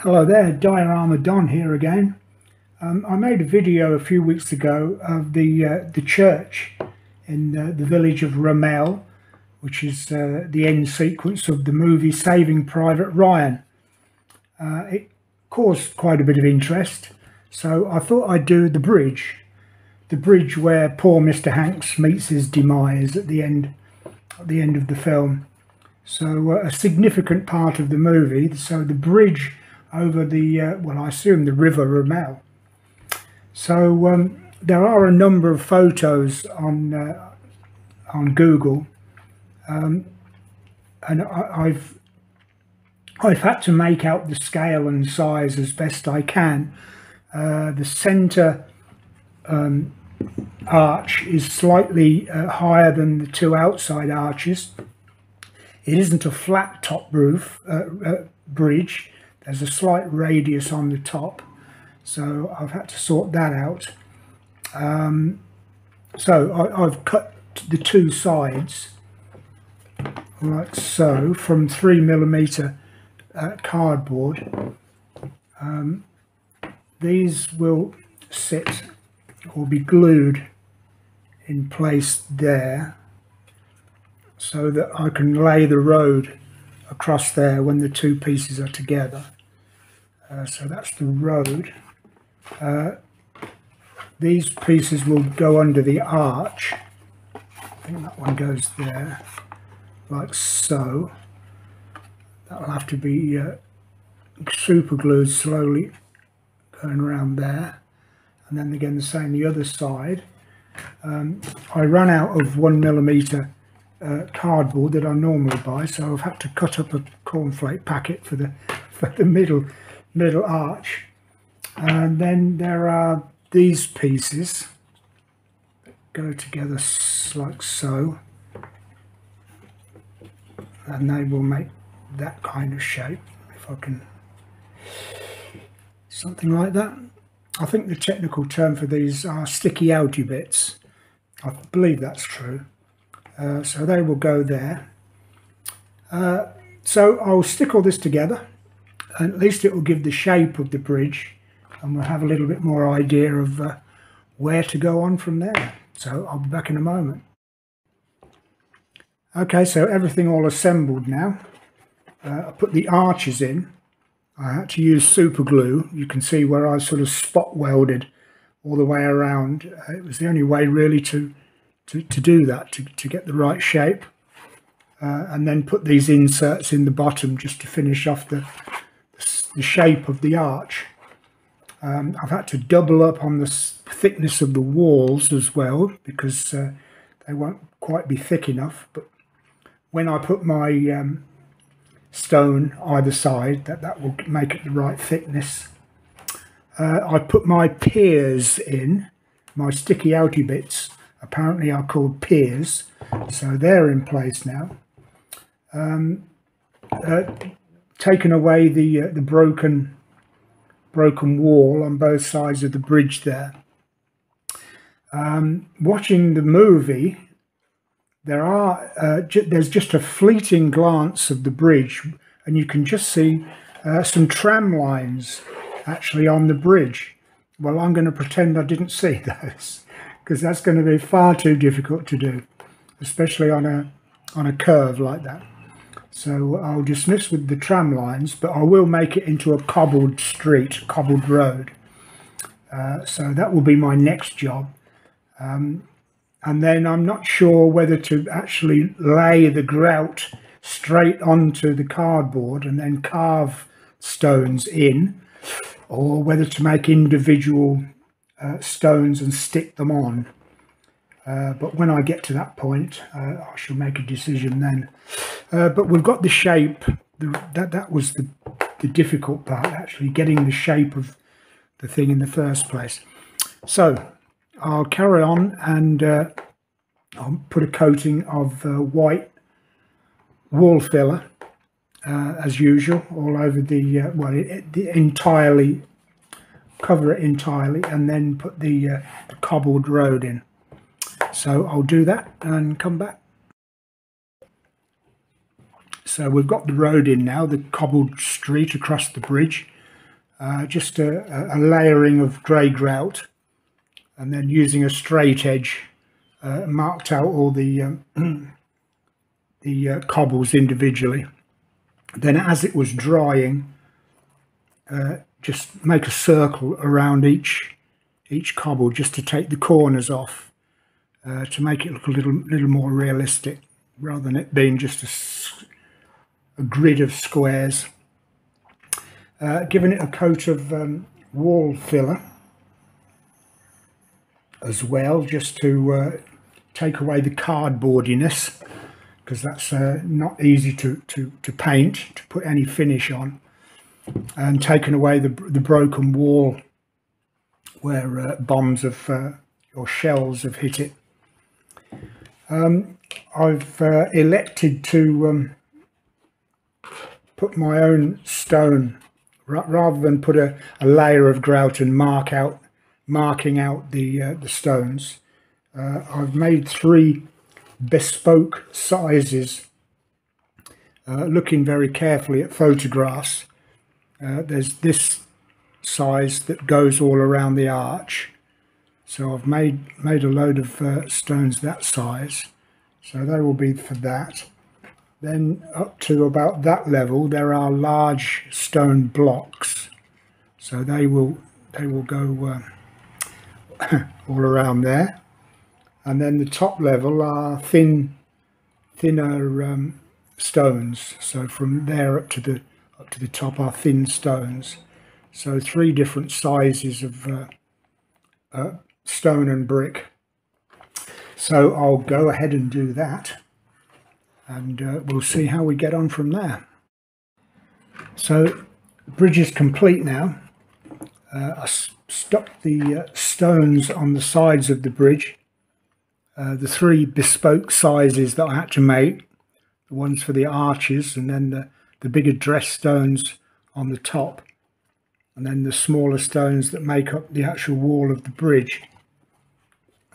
Hello there, Diorama Don here again. Um, I made a video a few weeks ago of the uh, the church in uh, the village of Ramelle, which is uh, the end sequence of the movie Saving Private Ryan. Uh, it caused quite a bit of interest, so I thought I'd do the bridge, the bridge where poor Mr. Hanks meets his demise at the end, at the end of the film. So uh, a significant part of the movie. So the bridge over the, uh, well, I assume the River Ramelle. So um, there are a number of photos on uh, on Google, um, and I, have I've had to make out the scale and size as best I can. Uh, the centre um, arch is slightly uh, higher than the two outside arches. It isn't a flat top roof uh, uh bridge there's a slight radius on the top, so I've had to sort that out. Um, so I, have cut the two sides like so from three millimeter uh, cardboard. Um, these will sit or be glued in place there so that I can lay the road across there when the two pieces are together. Uh, so that's the road. Uh, these pieces will go under the arch. I think that one goes there, like so. That'll have to be uh, super glued slowly going around there. And then again the same the other side. Um, I ran out of one millimeter uh, cardboard that I normally buy, so I've had to cut up a cornflake packet for the for the middle middle arch. And then there are these pieces that go together like so. And they will make that kind of shape, if I can, something like that. I think the technical term for these are sticky algae bits. I believe that's true. Uh, so they will go there. Uh, so I'll stick all this together at least it will give the shape of the bridge and we'll have a little bit more idea of uh, where to go on from there. So I'll be back in a moment. Okay, so everything all assembled now. Uh, I put the arches in. I had to use super glue. You can see where I sort of spot welded all the way around. Uh, it was the only way really to, to, to do that, to, to get the right shape. Uh, and then put these inserts in the bottom just to finish off the, the shape of the arch. Um, I've had to double up on the thickness of the walls as well because uh, they won't quite be thick enough. But when I put my um, stone either side, that, that will make it the right thickness. Uh, I put my piers in, my sticky outy bits, apparently are called piers, so they're in place now. Um, uh, taken away the uh, the broken broken wall on both sides of the bridge there. Um, watching the movie, there are uh, there's just a fleeting glance of the bridge, and you can just see uh, some tram lines actually on the bridge. Well, I'm going to pretend I didn't see those because that's going to be far too difficult to do, especially on a on a curve like that. So I'll dismiss with the tram lines, but I will make it into a cobbled street, cobbled road. Uh, so that will be my next job. Um, and then I'm not sure whether to actually lay the grout straight onto the cardboard and then carve stones in, or whether to make individual uh, stones and stick them on. Uh, but when I get to that point, uh, I shall make a decision then. Uh, but we've got the shape. The, that that was the the difficult part, actually getting the shape of the thing in the first place. So I'll carry on and uh, I'll put a coating of uh, white wall filler as usual all over the well it, it, entirely cover it entirely and then put the, the cobbled road in. So I'll do that and come back. So we've got the road in now, the cobbled street across the bridge. uh, just a, a, layering of grey grout and then using a straight edge uh, marked out all the um, the uh, cobbles individually then as it was drying uh, just make a circle around each each cobble just to take the corners off uh, to make it look a little little more realistic rather than it being just a, a grid of squares uh, giving it a coat of um, wall filler as well just to uh, take away the cardboardiness because that's uh, not easy to, to, to paint to put any finish on and taken away the, the broken wall where uh, bombs have uh, or shells have hit it. Um, I've uh, elected to um, put my own stone rather than put a, a, layer of grout and mark out marking out the uh, the stones. Uh, I've made three bespoke sizes uh, looking very carefully at photographs uh, there's this size that goes all around the arch. So I've made, made a load of uh, stones that size. So they will be for that. Then up to about that level, there are large stone blocks. So they will, they will go uh, all around there. And then the top level are thin, thinner um, stones. So from there up to the up to the top are thin stones. So three different sizes of uh, uh, stone and brick. So I'll go ahead and do that and uh, we'll see how we get on from there. So the bridge is complete now. Uh, I stuck the uh, stones on the sides of the bridge. Uh, the three bespoke sizes that I had to make, the ones for the arches and then the the bigger dress stones on the top and then the smaller stones that make up the actual wall of the bridge.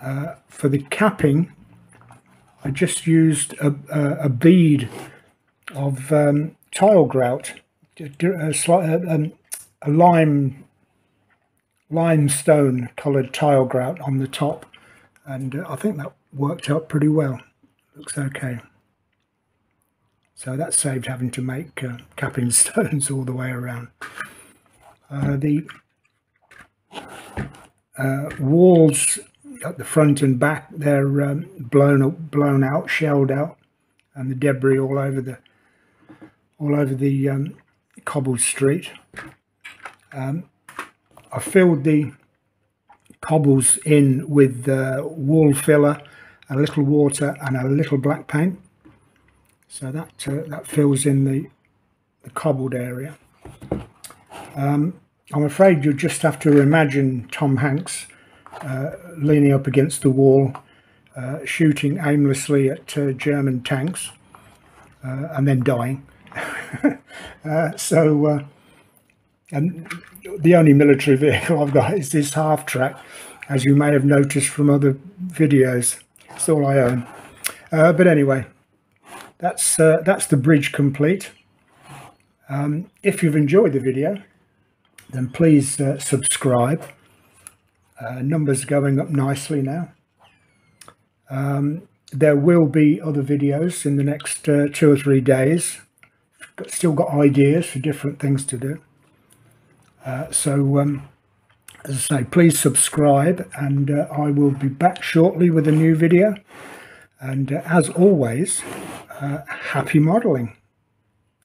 Uh, for the capping, I just used a, a, a bead of um, tile grout, a, um, a lime limestone coloured tile grout on the top, and uh, I think that worked out pretty well. Looks okay. So that saved having to make uh, capping stones all the way around. Uh, the uh, walls the front and back, they're um, blown blown out, shelled out, and the debris all over the all over the um, cobbled street. Um, I filled the cobbles in with uh, wall filler, a little water and a little black paint so that uh, that fills in the, the cobbled area. Um, I'm afraid you'll just have to imagine Tom Hanks leaning up against the wall, uh, shooting aimlessly at uh, German tanks, uh, and then dying. Uh, so, and the only military vehicle I've got is this half track, as you may have noticed from other videos. It's all I own. but anyway, that's uh, that's the bridge complete. Um, if you've enjoyed the video, then please uh, subscribe. Uh, numbers going up nicely now. Um, there will be other videos in the next uh, two or three days. Still got ideas for different things to do. Uh, so, um, as I say, please subscribe and uh, I will be back shortly with a new video. And as always, uh, happy modeling.